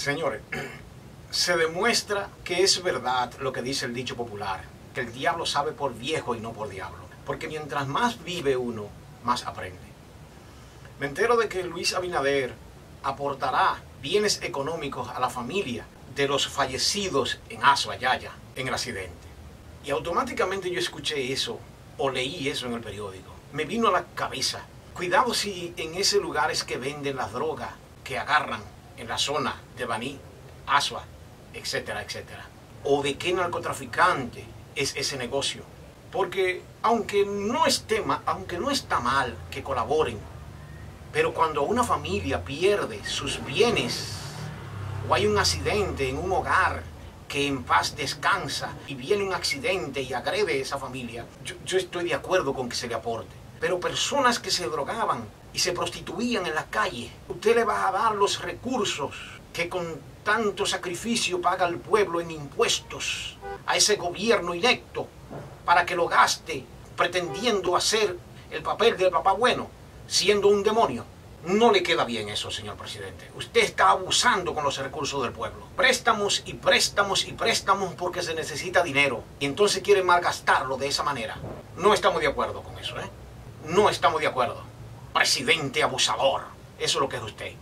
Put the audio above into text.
Señores, se demuestra que es verdad lo que dice el dicho popular, que el diablo sabe por viejo y no por diablo. Porque mientras más vive uno, más aprende. Me entero de que Luis Abinader aportará bienes económicos a la familia de los fallecidos en Asua, Yaya, en el accidente. Y automáticamente yo escuché eso o leí eso en el periódico. Me vino a la cabeza. Cuidado si en ese lugar es que venden las drogas que agarran en la zona de Baní, Asua, etcétera, etcétera. O de qué narcotraficante es ese negocio. Porque aunque no, aunque no está mal que colaboren, pero cuando una familia pierde sus bienes o hay un accidente en un hogar que en paz descansa y viene un accidente y agrede a esa familia, yo estoy de acuerdo con que se le aporte. Pero personas que se drogaban y se prostituían en la calle, usted le va a dar los recursos que con tanto sacrificio paga el pueblo en impuestos a ese gobierno inecto para que lo gaste pretendiendo hacer el papel del papá bueno, siendo un demonio. No le queda bien eso, señor presidente. Usted está abusando con los recursos del pueblo. Préstamos y préstamos y préstamos porque se necesita dinero. Y entonces quiere malgastarlo de esa manera. No estamos de acuerdo con eso, ¿eh? No estamos de acuerdo. Presidente abusador. Eso es lo que es usted.